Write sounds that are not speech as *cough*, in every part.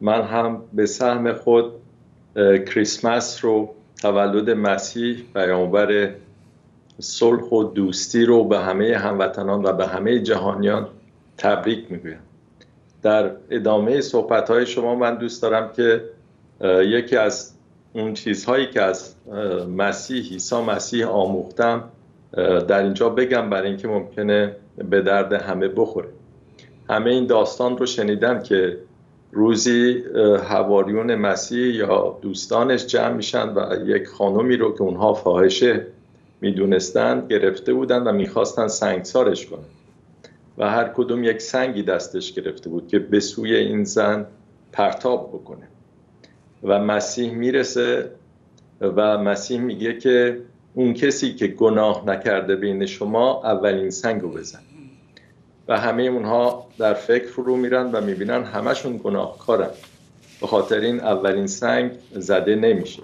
من هم به سهم خود کریسمس رو تولد مسیح پیامبر صلح و دوستی رو به همه هموطنان و به همه جهانیان تبریک می‌گویم. در ادامه صحبت های شما من دوست دارم که یکی از اون چیزهایی که از مسیح عیسی مسیح آموختم در اینجا بگم برای اینکه ممکنه به درد همه بخوره. همه این داستان رو شنیدن که روزی هواریون مسیح یا دوستانش جمع میشن و یک خانمی رو که اونها فاحشه می‌دونستند گرفته بودن و می‌خواستن سنگسارش کنن. و هر کدوم یک سنگی دستش گرفته بود که به سوی این زن پرتاب بکنه. و مسیح می‌رسه و مسیح میگه که اون کسی که گناه نکرده بین شما اولین سنگ رو بزن. و همه اونها در فکر فرو میرن و می‌بینن همشون گناهکارن. به خاطر این اولین سنگ زده نمیشه.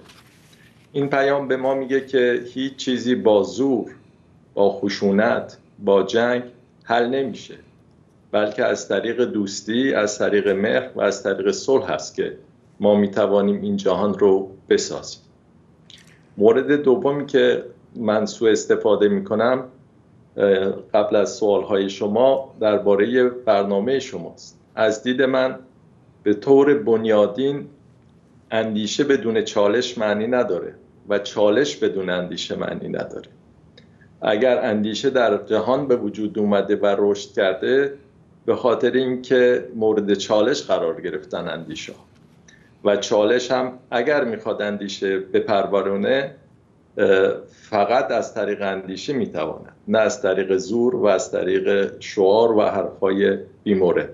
این پیام به ما میگه که هیچ چیزی با زور با خشونت با جنگ حل نمیشه. بلکه از طریق دوستی از طریق مهر و از طریق صلح هست که ما می‌توانیم این جهان رو بسازیم. مورد دومی که من سوء استفاده می‌کنم قبل از سوالهای شما درباره برنامه شماست. از دید من به طور بنیادین اندیشه بدون چالش معنی نداره و چالش بدون اندیشه معنی نداره. اگر اندیشه در جهان به وجود اومده و رشد کرده به خاطر اینکه مورد چالش قرار گرفتن اندیشه و چالش هم اگر می‌خواد اندیشه بپرورونه فقط از طریق اندیشه می‌تواند نه از طریق زور و از طریق شعار و حرفای بیمورد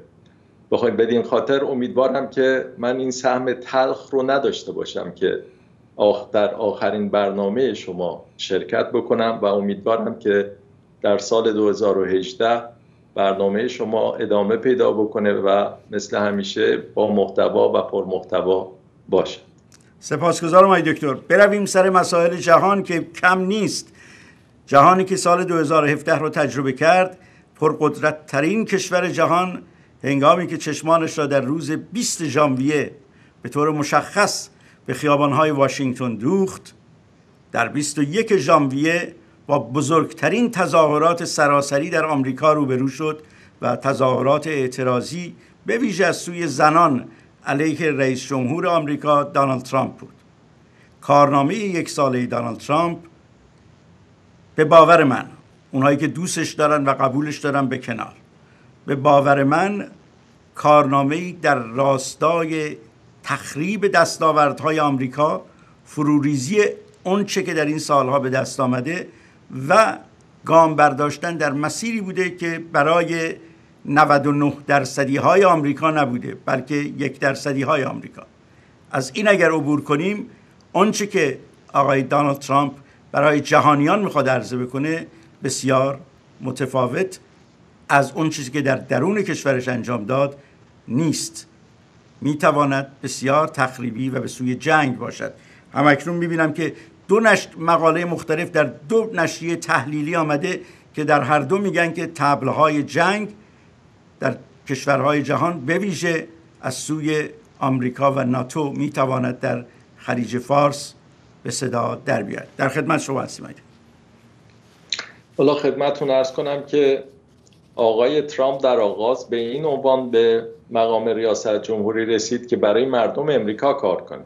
بخواید بدین خاطر امیدوارم که من این سهم تلخ رو نداشته باشم که در آخرین برنامه شما شرکت بکنم و امیدوارم که در سال 2018 برنامه شما ادامه پیدا بکنه و مثل همیشه با محتوا و پرمحتوا باشه. سپاسگزارم آقای دکتر. برویم سر مسائل جهان که کم نیست. جهانی که سال 2017 رو تجربه کرد پرقدرت ترین کشور جهان هنگامی که چشمانش را در روز 20 ژانویه به طور مشخص به خیابانهای واشنگتن دوخت در 21 ژانویه با بزرگترین تظاهرات سراسری در آمریکا روبرو شد و تظاهرات اعتراضی به ویژه از سوی زنان علیه رئیس جمهور آمریکا دانالد ترامپ بود. کارنامه یک ساله دانالد ترامپ به باور من اونهایی که دوستش دارن و قبولش دارن به کنار. به باور من کارنامه در راستای تخریب دستاوردهای آمریکا فروریزی اونچه که در این سالها به دست آمده و گام برداشتن در مسیری بوده که برای 99 درصدی های آمریکا نبوده بلکه یک درصدی های آمریکا. از این اگر عبور کنیم آنچه که آقای دانالد ترامپ برای جهانیان می‌خواد عرضه بکنه بسیار متفاوت از اون چیزی که در درون کشورش انجام داد نیست. می‌تواند بسیار تخریبی و به سوی جنگ باشد. همکنون می‌بینم که دو نشر مقاله مختلف در دو نشریه تحلیلی آمده که در هر دو میگن که تبلهای جنگ در کشورهای جهان به ویژه از سوی آمریکا و ناتو می‌تواند در خلیج فارس به صدا در بیاد در خدمت شما هستیم حالا خدمتتون ارز کنم که آقای ترامپ در آغاز به این عنوان به مقام ریاست جمهوری رسید که برای مردم امریکا کار کنه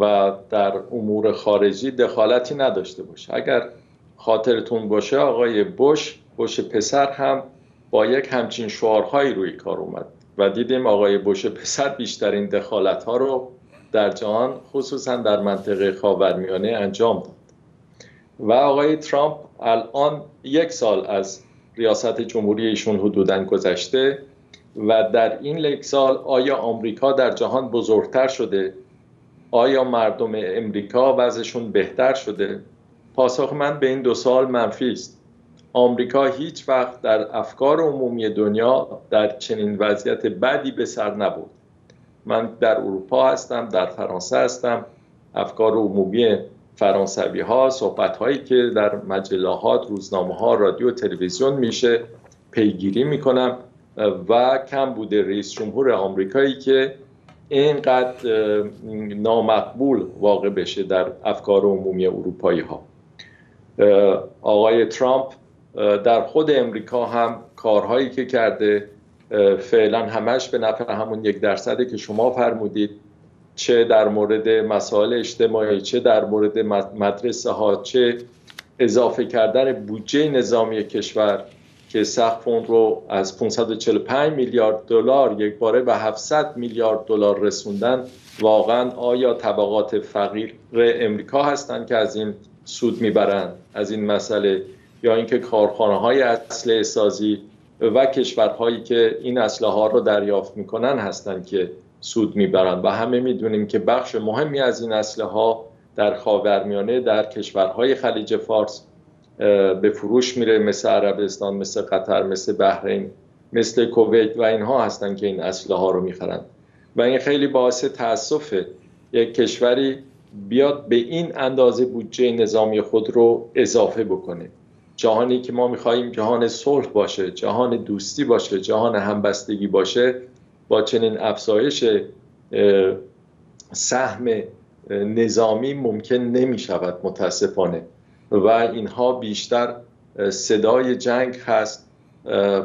و در امور خارجی دخالتی نداشته باشه. اگر خاطرتون باشه آقای بوش بوش پسر هم با یک همچین شعارهایی روی کار اومد و دیدیم آقای بوش پسر بیشترین دخالت ها رو در جهان خصوصا در منطقه خاورمیانه انجام داد. و آقای ترامپ الان یک سال از ریاست جمهوری ایشون حدودا گذشته و در این یک سال آیا آمریکا در جهان بزرگتر شده؟ آیا مردم امریکا وضعشون بهتر شده؟ پاسخ من به این دو سال منفی است. آمریکا هیچ وقت در افکار عمومی دنیا در چنین وضعیت بدی به سر نبود من در اروپا هستم در فرانسه هستم. افکار عمومی فرانسوی ها صحبت هایی که در مجلات روزنامه ها رادیو تلویزیون میشه پیگیری می‌کنم. و کم بوده رئیس جمهور آمریکایی که اینقدر نامقبول واقع بشه در افکار عمومی اروپایی ها. آقای ترامپ در خود امریکا هم کارهایی که کرده فعلا همش به نفع همون یک درصده که شما فرمودید چه در مورد مسائل اجتماعی چه در مورد مدرسه ها چه اضافه کردن بودجه نظامی کشور که سقف اون رو از 545 میلیارد دلار یک باره به 700 میلیارد دلار رسوندن واقعا آیا طبقات فقیر امریکا هستند که از این سود می‌برند از این مسئله یا اینکه کارخانه های اسلحه سازی و کشورهایی که این اسلحه ها رو دریافت می‌کنن هستند که سود می‌برند و همه می‌دونیم که بخش مهمی از این اسلحه ها در خاورمیانه در کشورهای خلیج فارس به فروش میره مثل عربستان مثل قطر مثل بحرین مثل کویت و اینها هستن که این اسلحه ها رو می‌خرند و این خیلی باعث تاسف یک کشوری بیاد به این اندازه بودجه نظامی خود رو اضافه بکنه. جهانی که ما می‌خواهیم جهان صلح باشه جهان دوستی باشه جهان همبستگی باشه با چنین افزایش سهم نظامی ممکن نمی شود متاسفانه. و اینها بیشتر صدای جنگ هست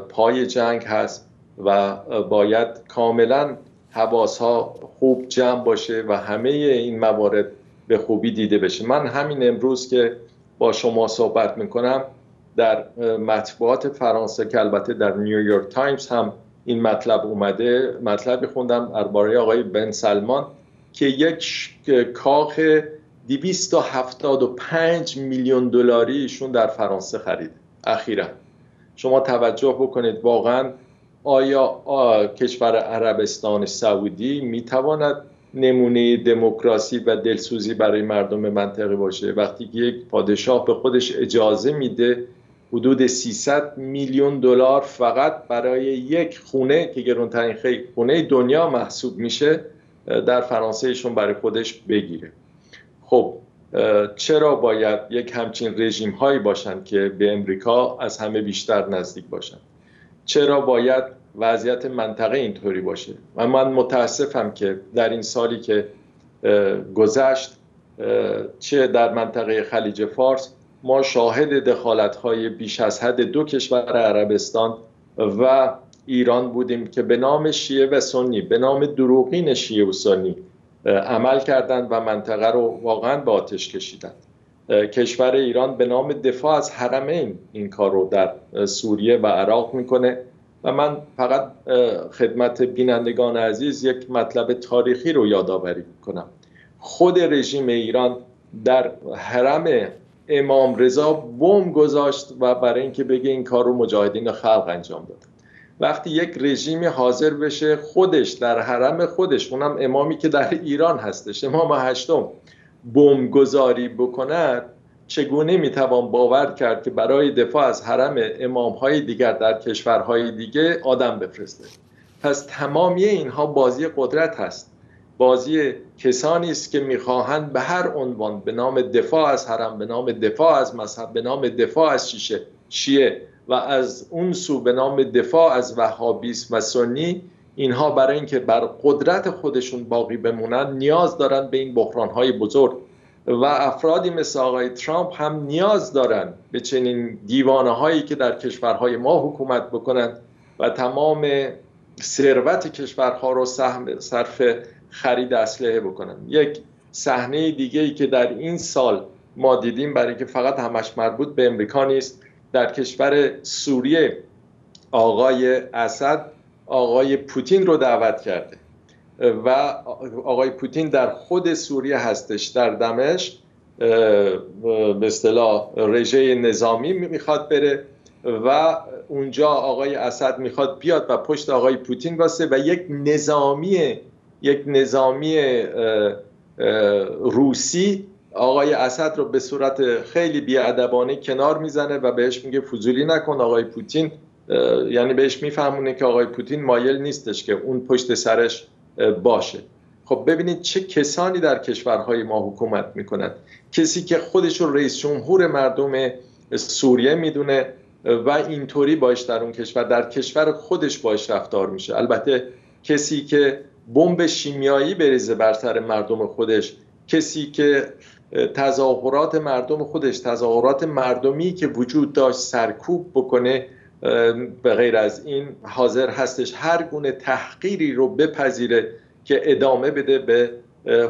پای جنگ هست و باید کاملا حواس ها خوب جمع باشه و همه این موارد به خوبی دیده بشه. من همین امروز که با شما صحبت می‌کنم در مطبوعات فرانسه که البته در نیویورک تایمز هم این مطلب اومده مطلبی خوندم درباره آقای بن سلمان که یک کاخ 275 میلیون دلاری ایشون در فرانسه خرید. اخیرا. شما توجه بکنید واقعا آیا کشور عربستان سعودی می‌تواند نمونه دموکراسی و دلسوزی برای مردم منطقه باشه؟ وقتی یک پادشاه به خودش اجازه میده حدود 300 میلیون دلار فقط برای یک خونه که گرونترین خونه دنیا محسوب میشه در فرانسه ایشون برای خودش بگیره. خب چرا باید یک همچین رژیم هایی باشند که به امریکا از همه بیشتر نزدیک باشند؟ چرا باید وضعیت منطقه اینطوری باشه؟ و من متاسفم که در این سالی که گذشت چه در منطقه خلیج فارس ما شاهد دخالت های بیش از حد دو کشور عربستان و ایران بودیم که به نام شیعه و سنی به نام دروغین شیعه و سنی عمل کردند و منطقه رو واقعا به آتش کشیدند. کشور ایران به نام دفاع از حرمین این کار رو در سوریه و عراق می‌کنه و من فقط خدمت بینندگان عزیز یک مطلب تاریخی رو یادآوری کنم خود رژیم ایران در حرم امام رضا بم گذاشت و برای اینکه بگه این کار رو مجاهدین خلق انجام داد. وقتی یک رژیمی حاضر بشه خودش در حرم خودش اونم امامی که در ایران هستش امام هشتم گذاری بکند چگونه می‌توان باور کرد که برای دفاع از حرم امام های دیگر در کشورهای دیگه آدم بفرسته؟ پس تمامی اینها بازی قدرت هست. بازی کسانی است که می‌خواهند به هر عنوان به نام دفاع از حرم به نام دفاع از مذهب به نام دفاع از شیشه شیعه و از اون سو به نام دفاع از وهابیسم و سنی اینها برای اینکه بر قدرت خودشون باقی بمونن نیاز دارن به این بحران های بزرگ. و افرادی مثل آقای ترامپ هم نیاز دارن به چنین دیوانه هایی که در کشورهای ما حکومت بکنند و تمام ثروت کشورها رو صرف خرید اسلحه بکنن. یک صحنه دیگه ای که در این سال ما دیدیم برای که فقط همش مربوط به امریکا نیست. در کشور سوریه آقای اسد آقای پوتین رو دعوت کرده و آقای پوتین در خود سوریه هستش در دمشق به اصطلاح رژه نظامی می‌خواد بره و اونجا آقای اسد می‌خواد بیاد و پشت آقای پوتین واسه و یک نظامی یک نظامی روسی آقای اسد رو به صورت خیلی بیادبانه کنار می‌زنه و بهش میگه فضولی نکن آقای پوتین. یعنی بهش میفهمونه که آقای پوتین مایل نیستش که اون پشت سرش باشه. خب ببینید چه کسانی در کشورهای ما حکومت می‌کنند. کسی که خودش رو رئیس جمهور مردم سوریه می‌دونه و اینطوری باش در اون کشور در کشور خودش باش رفتار میشه. البته کسی که بمب شیمیایی بریزه بر سر مردم خودش. کسی که تظاهرات مردم خودش تظاهرات مردمی که وجود داشت سرکوب بکنه به غیر از این حاضر هستش. هر گونه تحقیری رو بپذیره که ادامه بده به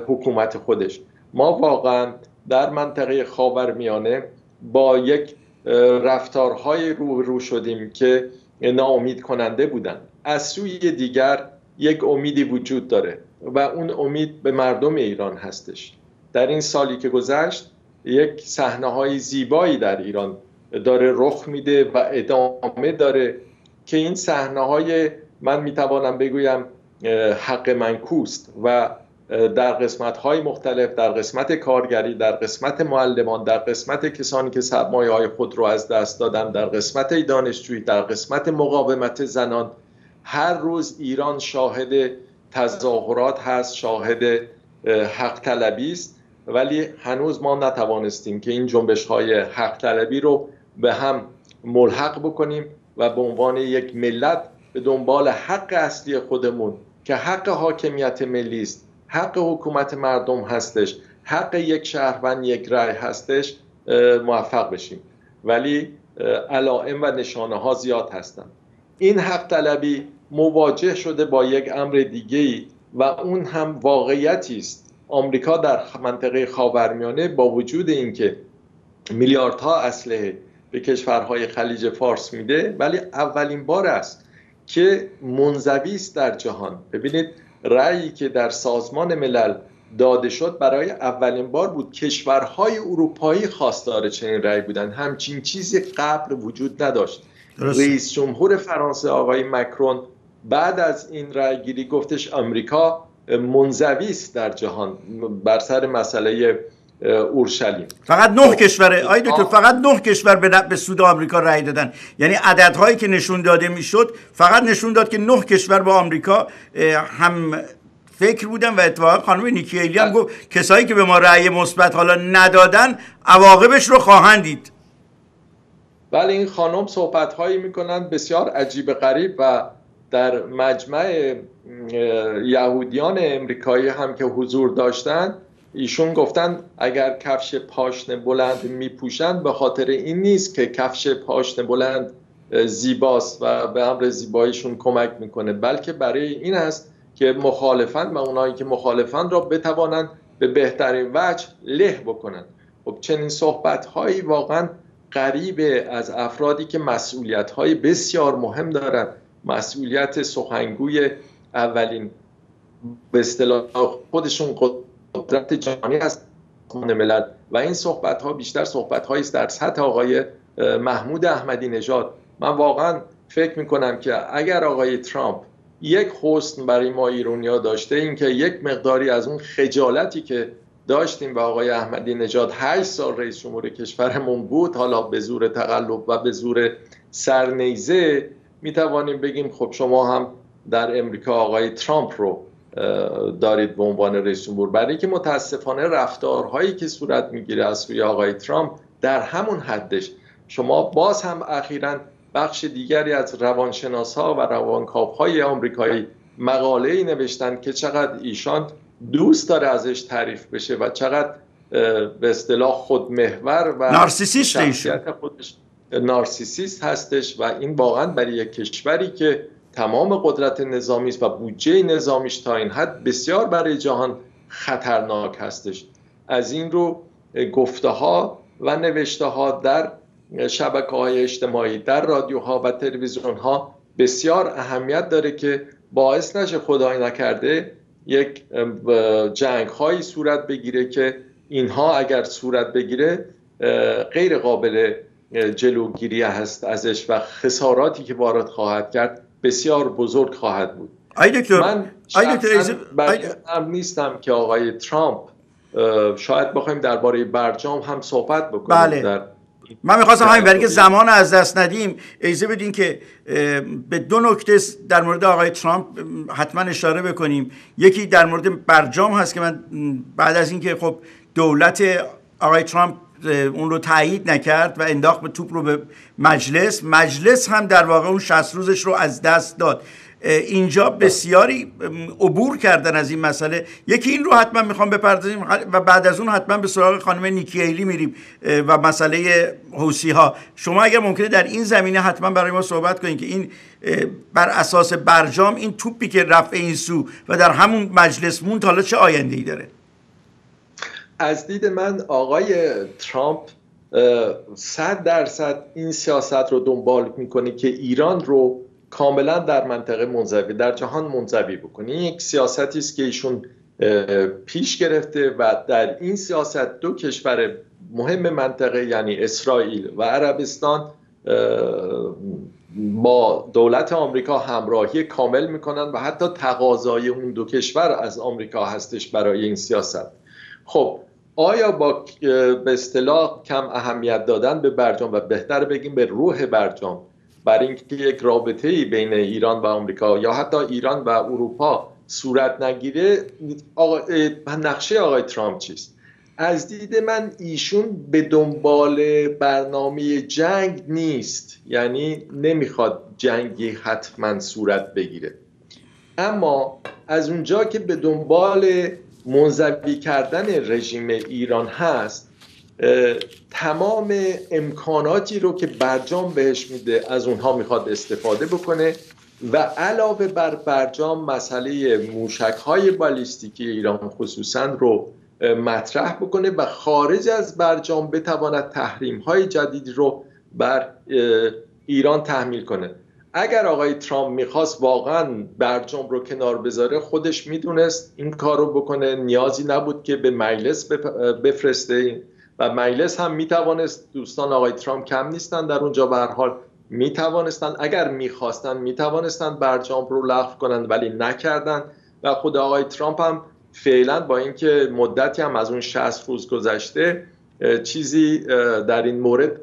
حکومت خودش. ما واقعا در منطقه خاورمیانه با یک رفتارهای رو رو شدیم که ناامید کننده بودن. از سوی دیگر یک امیدی وجود داره و اون امید به مردم ایران هستش. در این سالی که گذشت یک صحنه های زیبایی در ایران داره رخ میده و ادامه داره که این صحنه های من می‌توانم بگویم حق منکوست و در قسمت های مختلف در قسمت کارگری در قسمت معلمان در قسمت کسانی که سرمایه های خود رو از دست دادن در قسمت دانشجویی در قسمت مقاومت زنان هر روز ایران شاهد تظاهرات هست شاهد حق طلبی است. ولی هنوز ما نتوانستیم که این جنبش های حق طلبی رو به هم ملحق بکنیم و به عنوان یک ملت به دنبال حق اصلی خودمون که حق حاکمیت ملی است حق حکومت مردم هستش حق یک شهروند یک رأی هستش موفق بشیم. ولی علائم و نشانه ها زیاد هستند. این حق طلبی مواجه شده با یک امر دیگه ای و اون هم واقعیتی است. آمریکا در منطقه خاورمیانه با وجود اینکه میلیاردها اسلحه به کشورهای خلیج فارس میده ولی اولین بار است که منزوی است در جهان. ببینید رأیی که در سازمان ملل داده شد برای اولین بار بود کشورهای اروپایی خواستار چنین رأی بودن همچین چیزی قبل وجود نداشت. رئیس جمهور فرانسه آقای مکرون بعد از این رأی گیری گفتش آمریکا منزوی است در جهان بر سر مسئله اورشلیم. فقط نه خب. کشور آی دکتر فقط نه کشور به, به سود آمریکا رأی دادن. یعنی عددهایی که نشون داده می‌شد فقط نشون داد که نه کشور با آمریکا هم فکر بودن و اتفاقا خانم نیکی ایلی هم گفت کسایی که به ما رأی مثبت حالا ندادن عواقبش رو خواهند دید. بله این خانم صحبت هایی می‌کنن بسیار عجیب غریب و در مجمع یهودیان امریکایی هم که حضور داشتند ایشون گفتن اگر کفش پاشنه بلند میپوشند به خاطر این نیست که کفش پاشنه بلند زیباست و به امر زیباییشون کمک می‌کنه. بلکه برای این است که مخالفند و اونایی که مخالفند را بتوانند به بهترین وجه له بکنند. خب چنین صحبت هایی واقعا قریب از افرادی که مسئولیت های بسیار مهم دارند. مسئولیت سخنگوی اولین به اصطلاح خودشون قدرت جهانی هست ملل. و این صحبت ها بیشتر صحبت است در سطح آقای محمود احمدی نژاد. من واقعا فکر می کنم که اگر آقای ترامپ یک حسن برای ما ایرونیا داشته اینکه یک مقداری از اون خجالتی که داشتیم و آقای احمدی نژاد 8 سال رئیس جمهور کشورمون بود حالا به زور تقلب و به زور سرنیزه می توانیم بگیم خب شما هم در امریکا آقای ترامپ رو دارید به عنوان رئیس جمهور. برای اینکه متاسفانه رفتارهایی که صورت می‌گیره از سوی آقای ترامپ در همون حدش شما باز هم اخیرا بخش دیگری از روانشناس ها و روانکاو های آمریکایی مقاله ای نوشتن که چقدر ایشان دوست داره ازش تعریف بشه و چقدر به اصطلاح خودمحور و نارسیسیست خودش نارسیسیست هستش و این واقعا برای یک کشوری که تمام قدرت نظامی است و بودجه نظامیش تا این حد بسیار برای جهان خطرناک هستش. از این رو گفته ها و نوشته ها در شبکه های اجتماعی در رادیوها و تلویزیون ها بسیار اهمیت داره که باعث نشه خدای نکرده یک جنگ هایی صورت بگیره که اینها اگر صورت بگیره غیر قابل جلوگیری هست ازش و خساراتی که وارد خواهد کرد بسیار بزرگ خواهد بود ای دکتر من هم نیستم که آقای ترامپ شاید بخوایم درباره برجام هم صحبت بکنیم بله. در من می‌خواستم همین برای که زمان از دست ندیم ایزه بدین که به دو نکته در مورد آقای ترامپ حتما اشاره بکنیم یکی در مورد برجام هست که من بعد از اینکه خب دولت آقای ترامپ اون رو تایید نکرد و انداخت به توپ رو به مجلس. مجلس هم در واقع اون 60 روزش رو از دست داد. اینجا بسیاری عبور کردن از این مسئله. یکی این رو حتما می‌خوام بپردازیم و بعد از اون حتما به سراغ خانم نیکی ایلی میریم و مسئله حوسی ها شما اگر ممکنه در این زمینه حتما برای ما صحبت کنید که این بر اساس برجام این توپی که رفع این سو و در همون مجلس مون حالا چه آینده ای داره؟ از دید من آقای ترامپ صد درصد این سیاست رو دنبال می‌کنه که ایران رو کاملا در منطقه منزوی در جهان منزوی بکنه این یک سیاستی است که ایشون پیش گرفته و در این سیاست دو کشور مهم منطقه یعنی اسرائیل و عربستان با دولت آمریکا همراهی کامل می‌کنن و حتی تقاضای اون دو کشور از آمریکا هستش برای این سیاست. خب آیا با به اصطلاح کم اهمیت دادن به برجام و بهتر بگیم به روح برجام برای اینکه یک رابطه ای بین ایران و آمریکا یا حتی ایران و اروپا صورت نگیره آقا نقشه آقای ترامپ چیست؟ از دید من ایشون به دنبال برنامه جنگ نیست یعنی نمی‌خواد جنگی حتما صورت بگیره. اما از اونجا که به دنبال منزوی کردن رژیم ایران هست تمام امکاناتی رو که برجام بهش میده از اونها می‌خواد استفاده بکنه و علاوه بر برجام مسئله موشک های بالیستیکی ایران خصوصا رو مطرح بکنه و خارج از برجام بتواند تحریم های جدید رو بر ایران تحمیل کنه. اگر آقای ترامپ می‌خواست واقعا برجام رو کنار بذاره خودش می‌دونست این کار رو بکنه. نیازی نبود که به مجلس بفرسته. و مجلس هم می‌توانست دوستان آقای ترامپ کم نیستن در اونجا. به حال می‌توانستن اگر می‌خواستن می‌توانستن برجام رو لغو کنند ولی نکردن. و خود آقای ترامپ هم فعلا با اینکه مدتی هم از اون 60 روز گذشته چیزی در این مورد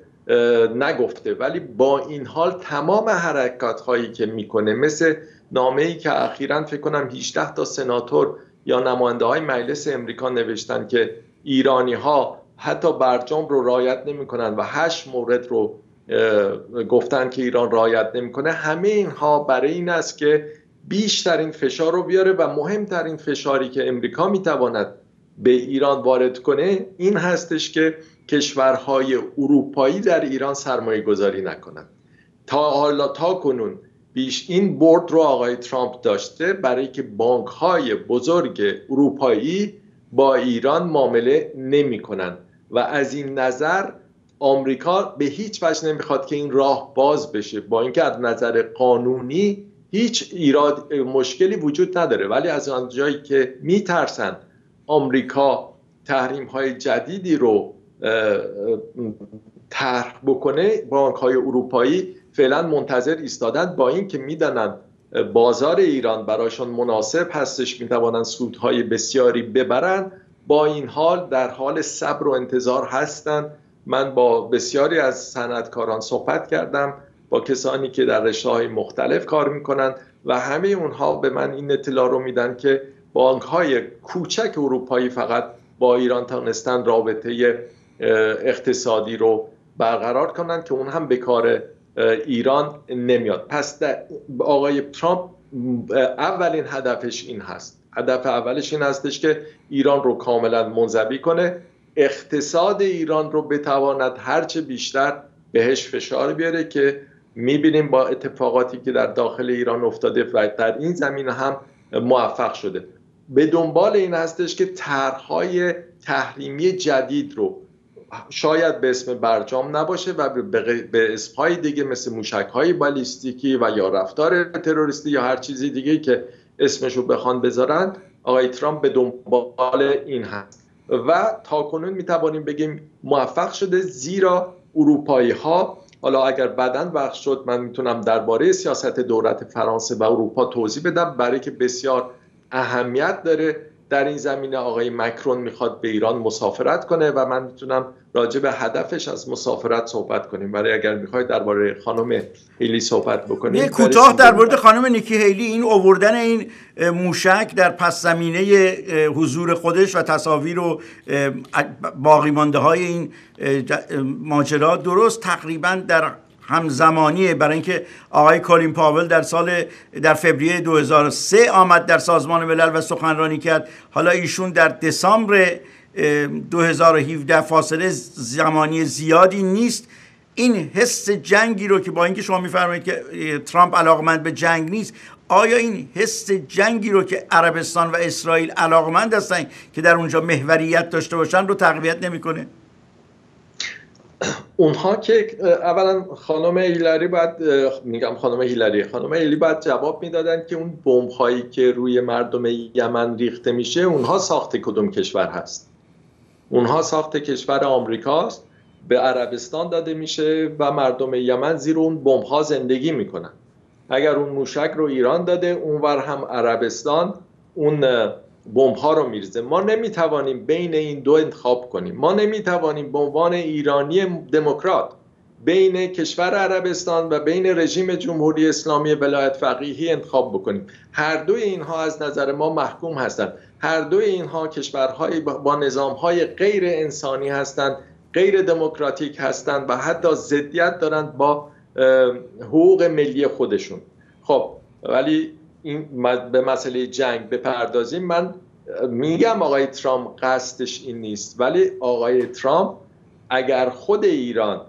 نگفته. ولی با این حال تمام حرکات هایی که می‌کنه مثل نامه ای که اخیرا فکر کنم 18 تا سناتور یا نماینده های مجلس امریکا نوشتن که ایرانی ها حتی برجام رو رایت نمی‌کنن و هشت مورد رو گفتن که ایران رایت نمی‌کنه همه اینها برای این است که بیشترین فشار رو بیاره و مهمترین فشاری که امریکا می‌تواند به ایران وارد کنه این هستش که کشورهای اروپایی در ایران سرمایه گذاری نکنند تا حالا تا کنون بیش این برد رو آقای ترامپ داشته برای که بانک های بزرگ اروپایی با ایران معامله نمی کنند و از این نظر آمریکا به هیچ وجه نمی‌خواد که این راه باز بشه. با اینکه از نظر قانونی هیچ ایراد مشکلی وجود نداره. ولی از آن جایی که میترسن آمریکا تحریم های جدیدی رو طرح بکنه بانک های اروپایی فعلا منتظر ایستادن با اینکه می‌دانند بازار ایران براشون مناسب هستش می‌توانند سودهای بسیاری ببرند. با این حال در حال صبر و انتظار هستند. من با بسیاری از صنعتکاران صحبت کردم با کسانی که در رشته های مختلف کار می‌کنند و همه اونها به من این اطلاع رو میدن که بانک های کوچک اروپایی فقط با ایران تانستن رابطه اقتصادی رو برقرار کنند که اون هم به کار ایران نمیاد. پس آقای ترامپ اولین هدفش این هست. هدف اولش این هستش که ایران رو کاملا منزوی کنه. اقتصاد ایران رو بتواند هرچه بیشتر بهش فشار بیاره که می‌بینیم با اتفاقاتی که در داخل ایران افتاده و در این زمین هم موفق شده. به دنبال این هستش که طرحهای تحریمی جدید رو شاید به اسم برجام نباشه و به اسمهای دیگه مثل موشک های بالیستیکی و یا رفتار تروریستی یا هر چیزی دیگه که اسمش رو بخوان بذارن آقای ترامپ به دنبال این هست. و تا کنون می‌توانیم بگیم موفق شده زیرا اروپایی ها حالا اگر بدن وقت شد من می‌تونم درباره سیاست دولت فرانسه و اروپا توضیح بدم برای که بسیار اهمیت داره در این زمینه. آقای مکرون می‌خواد به ایران مسافرت کنه و من می‌تونم راجع به هدفش از مسافرت صحبت کنیم. برای اگر می‌خواید درباره خانم هیلی صحبت بکنیم. کوتاه در مورد خانم نیکی هیلی. این اووردن این موشک در پس زمینه حضور خودش و تصاویر و باقی مانده های این ماجرا درست تقریبا در همزمانیه برای اینکه آقای کالین پاول در سال در فوریه 2003 آمد در سازمان ملل و سخنرانی کرد. حالا ایشون در دسامبر 2017 فاصله زمانی زیادی نیست. این حس جنگی رو که با اینکه شما میفرمایید که ترامپ علاقمند به جنگ نیست آیا این حس جنگی رو که عربستان و اسرائیل علاقمند هستن که در اونجا محوریت داشته باشن رو تقویت نمی‌کنه؟ اونها که اولا خانم هیلاری باید میگم خانم هیلاری خانم هیلی باید جواب می‌دادن که اون بمب هایی که روی مردم یمن ریخته میشه اونها ساخت کدوم کشور هست. اونها ساخت کشور آمریکاست به عربستان داده میشه و مردم یمن زیر اون بمب ها زندگی می‌کنن. اگر اون موشک رو ایران داده اونور هم عربستان اون بمب ها رو میرزه ما نمی‌توانیم بین این دو انتخاب کنیم. ما نمی‌توانیم به عنوان ایرانی دموکرات بین کشور عربستان و بین رژیم جمهوری اسلامی ولایت فقیهی انتخاب بکنیم. هر دوی اینها از نظر ما محکوم هستند. هر دوی اینها کشورهای با نظامهای غیر انسانی هستند غیر دموکراتیک هستند و حتی ضدیت دارند با حقوق ملی خودشون. خب ولی این به مسئله جنگ بپردازیم من میگم آقای ترامپ قصدش این نیست. ولی آقای ترامپ اگر خود ایران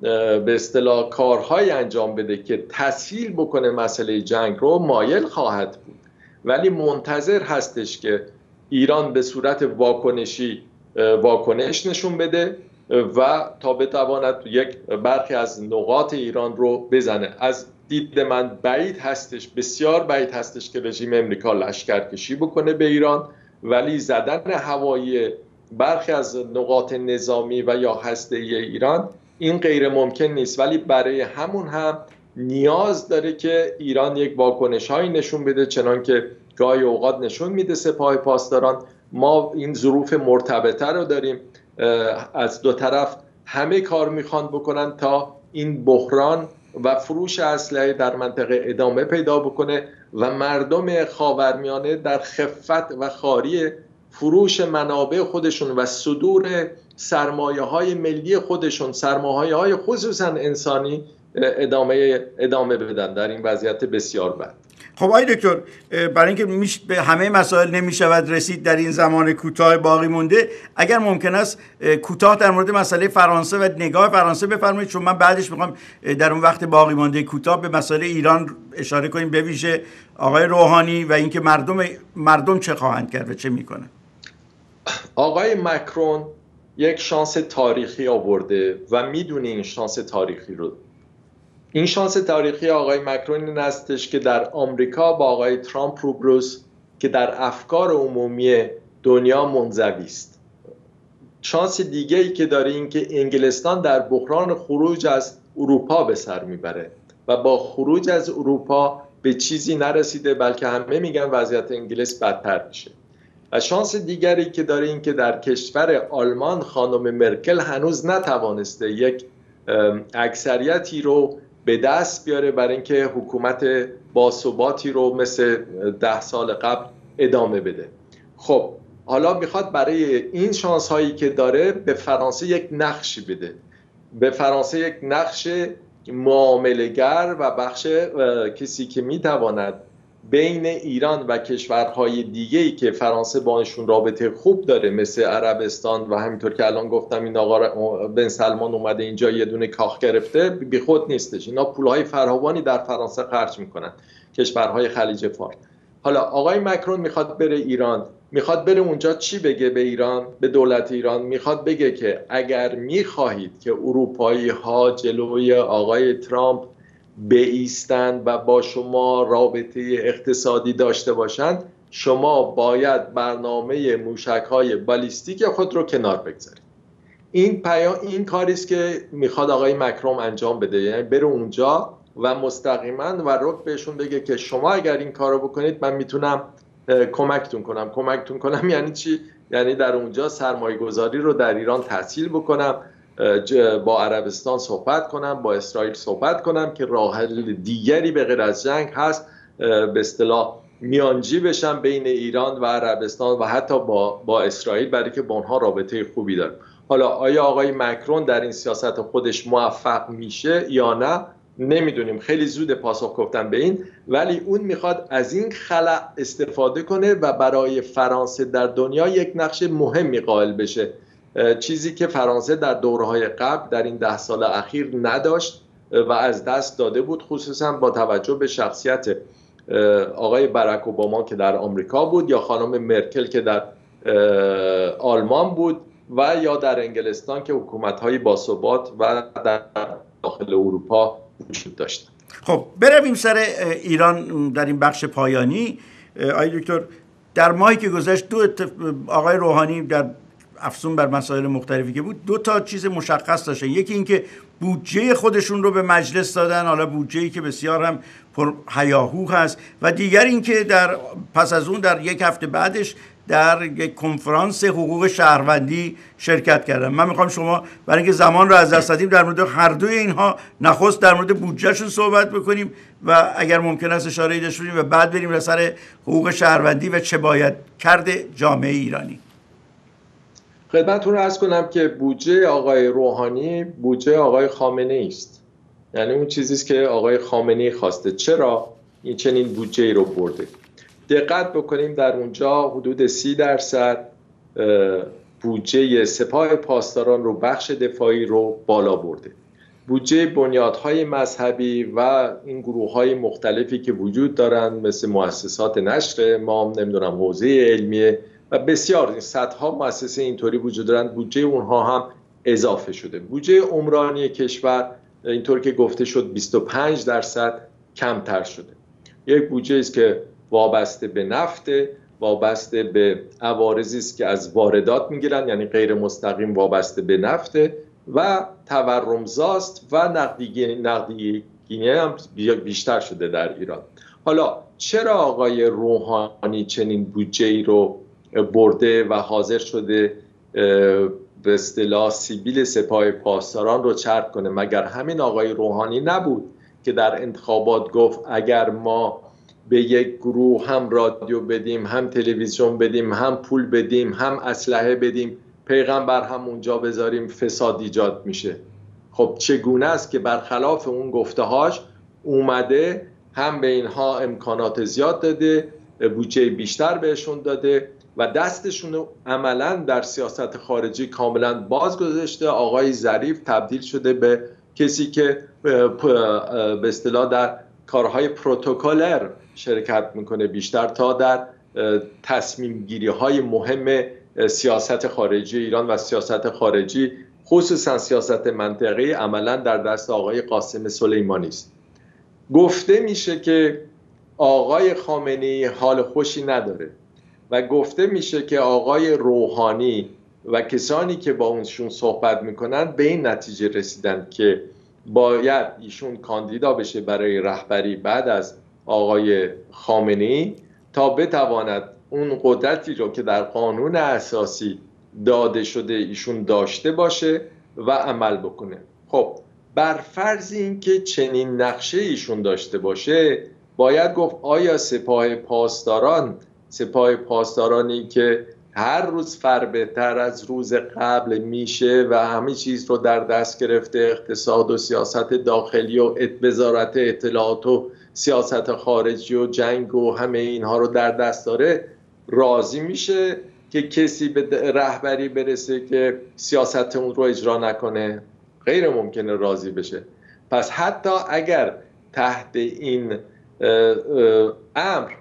به اصطلاح کارهای انجام بده که تسهیل بکنه مسئله جنگ رو مایل خواهد بود. ولی منتظر هستش که ایران به صورت واکنشی واکنش نشون بده و تا بتواند یک برخی از نقاط ایران رو بزنه. از دید من بعید هستش بسیار بعید هستش که رژیم امریکا لشکرکشی بکنه به ایران ولی زدن هوایی برخی از نقاط نظامی و یا هسته ایران این غیر ممکن نیست. ولی برای همون هم نیاز داره که ایران یک واکنش هایی نشون بده چنان که گاهی اوقات نشون میده سپاه پاسداران. ما این ظروف مرتبطه رو داریم از دو طرف همه کار می‌خوان بکنن تا این بحران و فروش اسلحه در منطقه ادامه پیدا بکنه و مردم خاورمیانه در خفت و خاری فروش منابع خودشون و صدور سرمایه های ملی خودشون سرمایه های خصوصا انسانی ادامه ادامه بدن. در این وضعیت بسیار بد. خب آقای دکتر برای اینکه به همه مسائل نمی شود رسید در این زمان کوتاه باقی مونده اگر ممکن است کوتاه در مورد مسئله فرانسه و نگاه فرانسه بفرمایید چون من بعدش می‌خوام در اون وقت باقی مونده کوتاه به مسئله ایران اشاره کنیم به ویژه آقای روحانی و اینکه مردم مردم چه خواهند کرد و چه می‌کنه آقای مکرون یک شانس تاریخی آورده و می‌دونه این شانس تاریخی رو این شانس تاریخی آقای مکرون این هستش که در آمریکا با آقای ترامپ روبروس که در افکار عمومی دنیا منزوی است. شانس دیگه ای که داره این که انگلستان در بحران خروج از اروپا به سر می‌بره و با خروج از اروپا به چیزی نرسیده بلکه همه میگن وضعیت انگلیس بدتر میشه. و شانس دیگری که داره این که در کشور آلمان خانم مرکل هنوز نتوانسته یک اکثریتی رو به دست بیاره برای اینکه حکومت باثباتی رو مثل ده سال قبل ادامه بده. خب حالا می‌خواد برای این شانس هایی که داره به فرانسه یک نقشی بده. به فرانسه یک نقش معاملگر و بخش کسی که می‌تواند بین ایران و کشورهای دیگه ای که فرانسه باشون رابطه خوب داره مثل عربستان و همینطور که الان گفتم این آقا بن سلمان اومده اینجا یه دونه کاخ گرفته بی خود نیستش. اینا پولهای فراوانی در فرانسه خرج می‌کنن کشورهای خلیج فارس. حالا آقای مکرون می‌خواد بره ایران می‌خواد بره اونجا چی بگه به ایران به دولت ایران؟ می‌خواد بگه که اگر می‌خواهید که اروپایی ها جلوی آقای ترامپ بیستند و با شما رابطه اقتصادی داشته باشند شما باید برنامه موشک های بالیستیک خود رو کنار بگذارید. این پیا این کاری است که می‌خواد آقای مکروم انجام بده. یعنی بره اونجا و مستقیما و رک بهشون بگه که شما اگر این کارو بکنید من می‌تونم کمکتون کنم. کمکتون کنم *laughs* یعنی چی؟ یعنی در اونجا سرمایه گذاری رو در ایران تحصیل بکنم. با عربستان صحبت کنم با اسرائیل صحبت کنم که راه دیگری به غیر از جنگ هست. به اصطلاح میانجی بشم بین ایران و عربستان و حتی با, با اسرائیل برای که با اونها رابطه خوبی دارم. حالا آیا آقای مکرون در این سیاست خودش موفق میشه یا نه نمی‌دونیم. خیلی زود پاسخ گفتن به این. ولی اون می‌خواد از این خلع استفاده کنه و برای فرانسه در دنیا یک نقش مهمی قائل بشه. چیزی که فرانسه در دورهای قبل در این ده سال اخیر نداشت و از دست داده بود خصوصا با توجه به شخصیت آقای برک اوباما که در آمریکا بود یا خانم مرکل که در آلمان بود و یا در انگلستان که حکومت های باثبات و در داخل اروپا وجود داشتن خب برویم سر ایران در این بخش پایانی. آقای دکتر در ماهی که گذشت دو آقای روحانی در افزون بر مسائل مختلفی که بود دو تا چیز مشخص داشتن. یکی اینکه بودجه خودشون رو به مجلس دادن حالا بودجه ای که بسیار هم پر هیاهو هست. و دیگر اینکه در پس از اون در یک هفته بعدش در یک کنفرانس حقوق شهروندی شرکت کردم من می‌خوام شما برای اینکه زمان رو از دست دادیم در مورد هر دوی اینها نخست در مورد بودجهشون صحبت بکنیم و اگر ممکن است اشاره داشته و بعد بریم سر حقوق شهروندی و چه باید کرده جامعه ایرانی. خدمتتون رو کنم که بودجه آقای روحانی بودجه آقای خامنه است یعنی اون چیزی است که آقای خامنه خواسته. چرا؟ این چنین بودجه رو برده. دقت بکنیم در اونجا حدود سی درصد بودجه سپاه پاسداران رو بخش دفاعی رو بالا برده. بودجه بنیادهای مذهبی و این گروه های مختلفی که وجود دارند مثل مؤسسات نشر ما نمی‌دونم حوزه علمیه و بسیار این صدها مؤسسه اینطوری وجود دارند. بودجه اونها هم اضافه شده. بودجه عمرانی کشور اینطور که گفته شد 25 درصد کمتر شده. یک بودجه است که وابسته به نفت وابسته به عوارضی است که از واردات می‌گیرن یعنی غیر مستقیم وابسته به نفت و تورمزاست و نقدی هم بیشتر شده در ایران. حالا چرا آقای روحانی چنین بودجه ای رو برده و حاضر شده به اصطلاح سیبیل سپاه پاسداران رو چرک کنه. مگر همین آقای روحانی نبود که در انتخابات گفت اگر ما به یک گروه هم رادیو بدیم هم تلویزیون بدیم هم پول بدیم هم اسلحه بدیم پیغمبر هم اونجا بذاریم فساد ایجاد میشه. خب چگونه است که برخلاف اون گفتههاش اومده هم به اینها امکانات زیاد داده بودجه بیشتر بهشون داده و دستشون عملا در سیاست خارجی کاملا باز گذاشته آقای ظریف تبدیل شده به کسی که به اصطلاح در کارهای پروتکلر شرکت می‌کنه بیشتر تا در تصمیم گیری های مهم سیاست خارجی ایران و سیاست خارجی خصوصا سیاست منطقی عملا در دست آقای قاسم سلیمانی است. گفته میشه که آقای خامنی حال خوشی نداره. و گفته میشه که آقای روحانی و کسانی که با اونشون صحبت می‌کنن به این نتیجه رسیدن که باید ایشون کاندیدا بشه برای رهبری بعد از آقای خامنی تا بتواند اون قدرتی رو که در قانون اساسی داده شده ایشون داشته باشه و عمل بکنه. خب بر فرض اینکه چنین نقشه ایشون داشته باشه باید گفت آیا سپاه پاسداران سپاه پاسدارانی که هر روز فر بهتر از روز قبل میشه و همه چیز رو در دست گرفته اقتصاد و سیاست داخلی و وزارت اطلاعات و سیاست خارجی و جنگ و همه اینها رو در دست داره راضی میشه که کسی به رهبری برسه که سیاست اون رو اجرا نکنه؟ غیر ممکنه راضی بشه. پس حتی اگر تحت این امر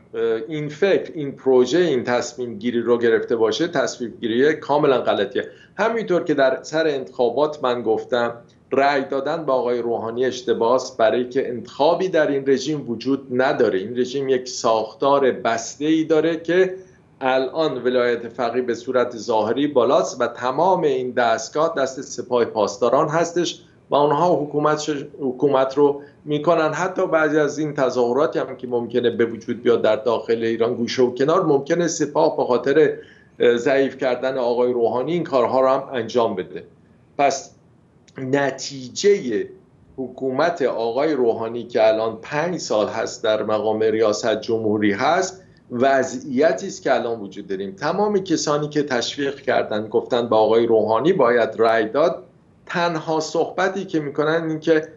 این فکر این پروژه این تصمیم گیری رو گرفته باشه تصمیم گیری کاملا غلطیه. همینطور که در سر انتخابات من گفتم رأی دادن به آقای روحانی اشتباس برای که انتخابی در این رژیم وجود نداره. این رژیم یک ساختار بسته ای داره که الان ولایت فقیه به صورت ظاهری بالاست و تمام این دستگاه دست سپاه پاسداران هستش. و اونها حکومت, حکومت رو می‌کنن. حتی بعضی از این تظاهراتی هم که ممکنه به وجود بیاد در داخل ایران گوشه و کنار ممکنه سپاه به خاطر ضعیف کردن آقای روحانی این کارها رو هم انجام بده. پس نتیجه حکومت آقای روحانی که الان پنج سال هست در مقام ریاست جمهوری هست وضعیتی است که الان وجود داریم. تمام کسانی که تشویق کردن گفتن با آقای روحانی باید رأی داد تنها صحبتی که می‌کنن این که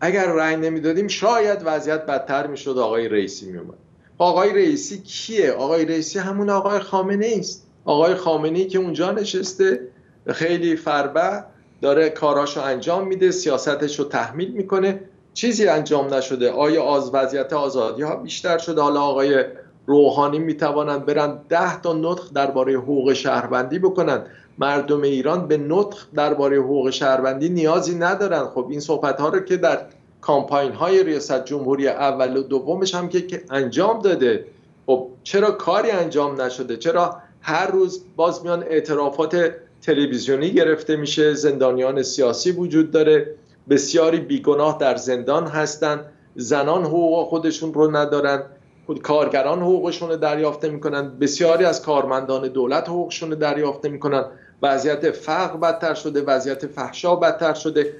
اگر رأی نمی‌دادیم شاید وضعیت بدتر می‌شد آقای رئیسی میومد آقای رئیسی کیه؟ آقای رئیسی همون آقای خامنه است آقای خامنه ای که اونجا نشسته خیلی فربه داره کاراشو انجام میده سیاستش رو تحمیل می‌کنه. چیزی انجام نشده. آیا از وضعیت آزادی ها بیشتر شده؟ حالا آقای روحانی می‌توانند برن ده تا نطق درباره حقوق شهروندی بکنن. مردم ایران به نطق درباره حقوق شهروندی نیازی ندارن. خب این صحبت ها رو که در کامپاین های ریاست جمهوری اول و دومش هم که انجام داده. خب چرا کاری انجام نشده؟ چرا هر روز باز میان اعترافات تلویزیونی گرفته میشه؟ زندانیان سیاسی وجود داره. بسیاری بیگناه در زندان هستند زنان حقوق خودشون رو ندارن. کارگران حقوقشون رو دریافته می‌کنن بسیاری از کارمندان دولت حقوقشون رو دریافته می‌کنن وضعیت فقر بدتر شده وضعیت فحشا بدتر شده.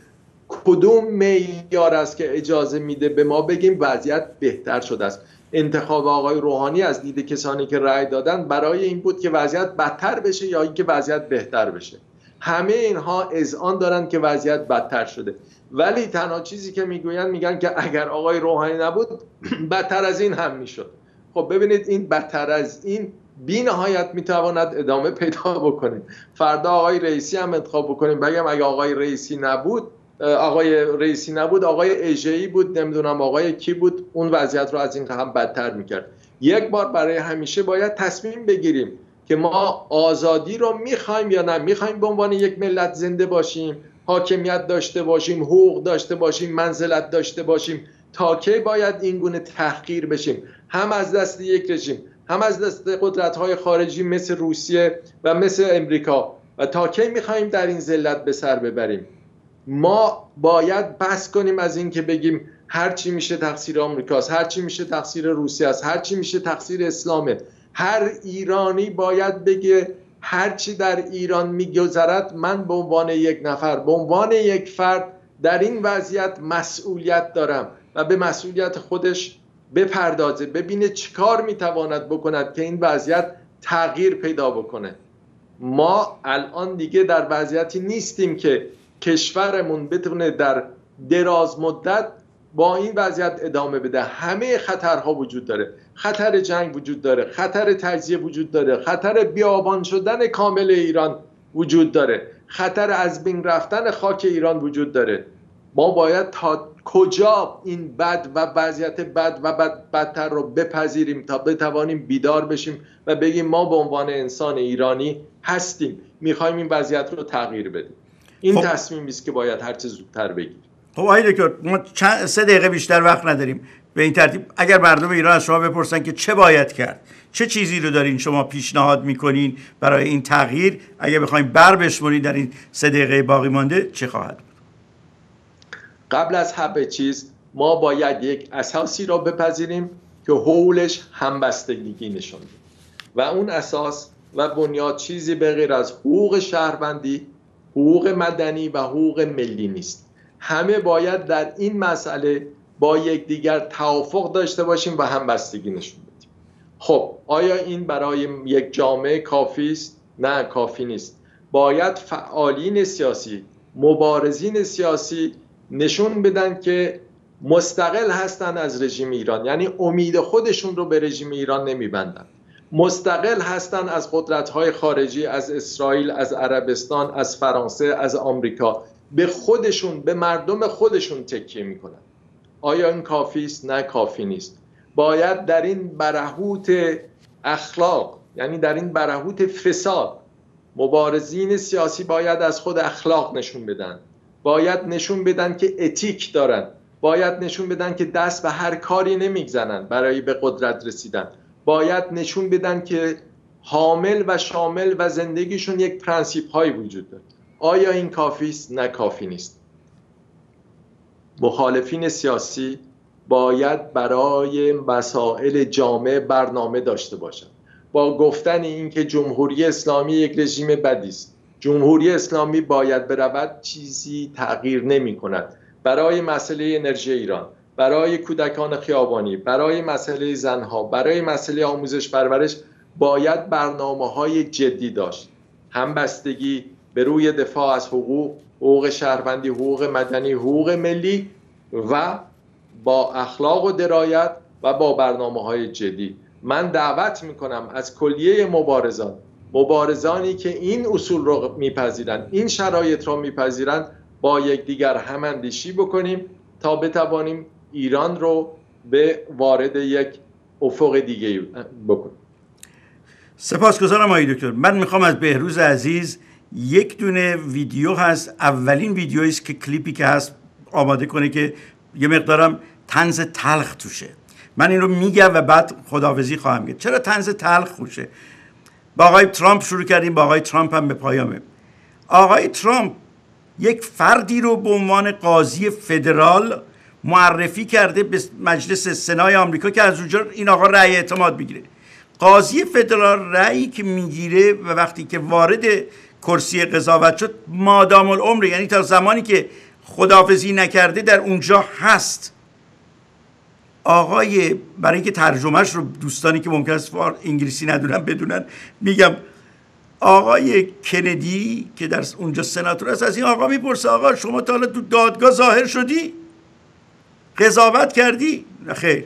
کدوم معیار است که اجازه میده به ما بگیم وضعیت بهتر شده است؟ انتخاب آقای روحانی از دید کسانی که رأی دادن برای این بود که وضعیت بدتر بشه یا اینکه وضعیت بهتر بشه. همه اینها اذعان دارن که وضعیت بدتر شده. ولی تنها چیزی که می‌گویند میگن که اگر آقای روحانی نبود *clears throat* بدتر از این هم می‌شد. خب ببینید این بدتر از این بی نهایت می‌تواند ادامه پیدا بکنه. فردا آقای رئیسی هم انتخاب بکنیم. بگم اگه آقای رئیسی نبود آقای رئیسی نبود آقای ایجهی بود نمی‌دونم آقای کی بود اون وضعیت رو از این هم بدتر می‌کرد. یک بار برای همیشه باید تصمیم بگیریم که ما آزادی رو می‌خوایم یا نه. می‌خوایم به عنوان یک ملت زنده باشیم حاکمیت داشته باشیم حقوق داشته باشیم منزلت داشته باشیم. تا کی باید این گونه تحقیر بشیم؟ هم از دست یک رژیم هم از دست قدرت های خارجی مثل روسیه و مثل امریکا. و تا کی می‌خوایم در این ذلت به سر ببریم؟ ما باید بس کنیم از اینکه بگیم هر چی میشه تقصیر آمریکاست هر چی میشه تقصیر روسیه است هر چی میشه تقصیر اسلامه. هر ایرانی باید بگه هر چی در ایران میگذرد من به عنوان یک نفر به عنوان یک فرد در این وضعیت مسئولیت دارم. و به مسئولیت خودش بپردازه ببینه چیکار می‌تواند بکند که این وضعیت تغییر پیدا بکنه. ما الان دیگه در وضعیتی نیستیم که کشورمون بتونه در دراز مدت با این وضعیت ادامه بده. همه خطرها وجود داره. خطر جنگ وجود داره. خطر تجزیه وجود داره. خطر بیابان شدن کامل ایران وجود داره. خطر از بین رفتن خاک ایران وجود داره. ما باید تا کجا این بد و وضعیت بد و بد بدتر رو بپذیریم تا بتوانیم بیدار بشیم و بگیم ما به عنوان انسان ایرانی هستیم. می‌خوایم این وضعیت رو تغییر بدیم. این خب. تصمیمی است که باید هر چه زودتر بگیریم. خب آقای دکتر ما سه دقیقه بیشتر وقت نداریم. به این ترتیب اگر مردم ایران از شما بپرسن که چه باید کرد چه چیزی رو دارین شما پیشنهاد می‌کنین برای این تغییر اگر بخوایم بر بشمونید در این سه دقیقه باقی مانده چه خواهد قبل از همه چیز ما باید یک اساسی را بپذیریم که حولش همبستگی نشون و اون اساس و بنیاد چیزی به غیر از حقوق شهروندی حقوق مدنی و حقوق ملی نیست. همه باید در این مسئله با یکدیگر توافق داشته باشیم و همبستگی نشون بدیم. خب آیا این برای یک جامعه کافی است؟ نه کافی نیست. باید فعالین سیاسی مبارزین سیاسی نشون بدن که مستقل هستن از رژیم ایران. یعنی امید خودشون رو به رژیم ایران نمیبندن. مستقل هستن از قدرت های خارجی از اسرائیل از عربستان از فرانسه از آمریکا. به خودشون به مردم خودشون تکیه می‌کنن. آیا این کافی است؟ نه کافی نیست. باید در این برهوت اخلاق یعنی در این برهوت فساد مبارزین سیاسی باید از خود اخلاق نشون بدن. باید نشون بدن که éthique دارن. باید نشون بدن که دست به هر کاری نمی‌زنن برای به قدرت رسیدن. باید نشون بدن که حامل و شامل و زندگیشون یک پرنسیپ هایی وجود داره. آیا این کافی است؟ نه کافی نیست. مخالفین سیاسی باید برای مسائل جامعه برنامه داشته باشند. با گفتن اینکه جمهوری اسلامی یک رژیم بدی است جمهوری اسلامی باید برود چیزی تغییر نمی کند. برای مسئله انرژی ایران برای کودکان خیابانی برای مسئله زنها برای مسئله آموزش پرورش باید برنامه های جدی داشت. همبستگی به روی دفاع از حقوق حقوق شهروندی حقوق مدنی حقوق ملی و با اخلاق و درایت و با برنامه های جدی. من دعوت می‌کنم از کلیه مبارزان مبارزانی که این اصول رو میپذیرند این شرایط رو میپذیرند با یکدیگر هماندیشی بکنیم تا بتوانیم ایران رو به وارد یک افق دیگه بکنیم. سپاسگزارم آقای دکتر. من می‌خوام از بهروز عزیز یک دونه ویدیو هست. اولین ویدیویی است که کلیپی که هست آماده کنه که یه مقدارم تنز تلخ توشه. من این رو میگم و بعد خداوزی خواهم گفت چرا تنز تلخ خوشه با آقای ترامپ شروع کردیم با آقای ترامپ هم به پایامه آقای ترامپ یک فردی رو به عنوان قاضی فدرال معرفی کرده به مجلس سنای آمریکا که از اونجا این آقا رأی اعتماد بگیره قاضی فدرال رأیی که می‌گیره و وقتی که وارد کرسی قضاوت شد مادام العمر یعنی تا زمانی که خدافزی نکرده در اونجا هست. آقای برای اینکه ترجمهش رو دوستانی که ممکن است انگلیسی ندونن بدونن میگم آقای کندی که در اونجا سناتور است از این آقا می‌پرسه آقا شما تا حالا تو دادگاه ظاهر شدی؟ قضاوت کردی؟ خیر.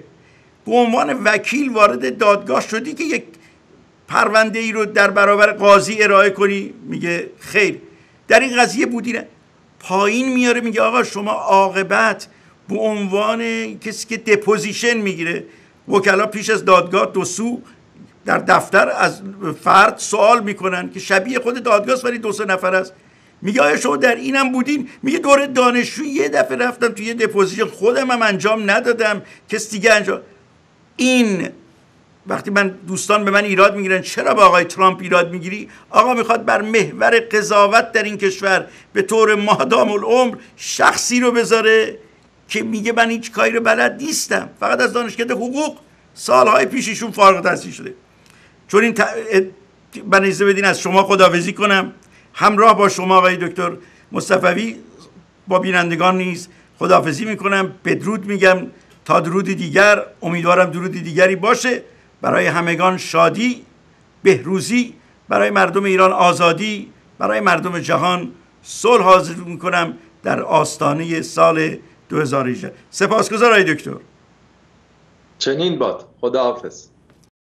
به عنوان وکیل وارد دادگاه شدی که یک پرونده ای رو در برابر قاضی ارائه کنی؟ میگه خیر. در این قضیه بودی نه. پایین میاره میگه آقا شما عاقبت به عنوان کسی که دپوزیشن می‌گیره وکلا پیش از دادگاه دو سو در دفتر از فرد سوال می‌کنن که شبیه خود دادگاه ولی دو سه نفر است. میگه آیا شما در اینم بودین؟ میگه دور دانشجو یه دفعه رفتم توی یه دپوزیشن خودم هم انجام ندادم. کس دیگه انجام این وقتی من دوستان به من ایراد می‌گیرن چرا با آقای ترامپ ایراد می‌گیری؟ آقا می‌خواد بر محور قضاوت در این کشور به طور مادام العمر شخصی رو بذاره. که میگه من هیچ کاری رو بلد نیستم. فقط از دانشکده حقوق سالهای پیش ایشون فارغ التحصیل شده. چون این ت... بدین از شما خداویزی کنم. همراه با شما آقای دکتر مصطفی با بینندگان نیز خداحافظی می‌کنم. بدرود میگم. تا درود دیگر. امیدوارم درود دیگری باشه. برای همگان شادی بهروزی. برای مردم ایران آزادی. برای مردم جهان صلح حاضر می‌کنم در آستانه سال 2018 سپاسگزار آقای دکتر. چنین باد. خداحافظ.